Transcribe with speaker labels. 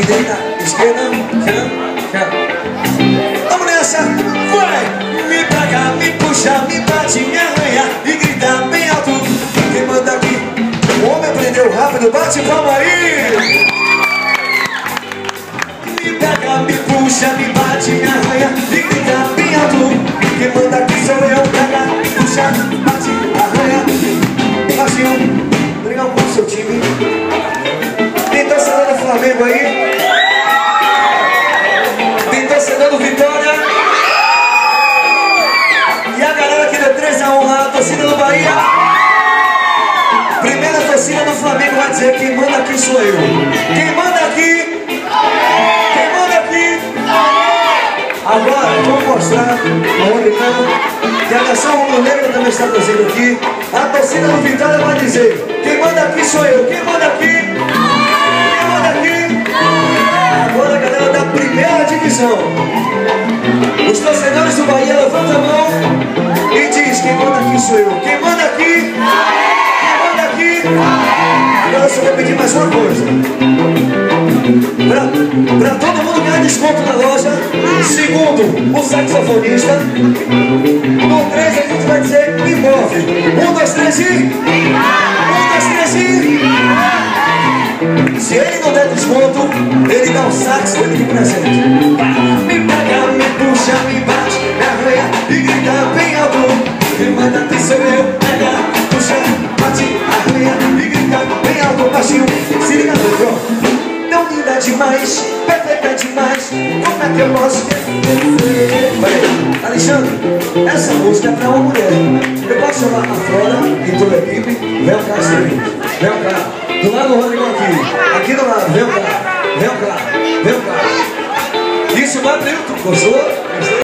Speaker 1: direita, esquerda. Vamos nessa, vai! Me pega, me puxa, me bate, me arranha e grita bem alto. Quem manda aqui? O homem aprendeu rápido, bate palma aí! Me pega, me puxa, me bate, me arranha e grita bem alto. Quem manda aqui sou eu, pega, puxa, bate, arranha. Baixinho, briga com o seu time. Tem torcedor do Flamengo aí? Do Vitória? E a galera que deu 3x1 lá, a torcida do Bahia? Primeira torcida do Flamengo vai dizer quem manda aqui sou eu. Quem manda aqui? Quem manda aqui? Agora, vamos mostrar aonde estamos. Que a nação rubro-negra também está presente aqui. A torcida do Vitória vai dizer: quem manda aqui sou eu. Quem manda aqui? Divisão. Os torcedores do Bahia levantam a mão e diz: quem manda aqui sou eu. Quem manda aqui? Quem manda aqui? Agora eu só vou pedir mais uma coisa. Para todo mundo ganhar desconto na loja, segundo o saxofonista, no 3 a gente vai dizer imóvel. Um, dois, três e. Se ele não der desconto, ele dá um sax dele de presente. Me pega, me puxa, me bate, me arranha e grita bem alto. Quem manda aqui sou eu, pega, puxa, bate, arranha e grita bem alto, baixinho. Se liga pronto. Tão linda demais, perfeita demais, como é que eu posso esquecer? Peraí, Alexandre, essa música é pra uma mulher. Eu posso chamar a Flora e toda a equipe? Cá, seguinte, vem cá. Do lado do Rodrigo aqui, aqui do lado, vem cá, vem cá, vem cá. Isso pro YouTube, gostou?